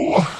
Oh.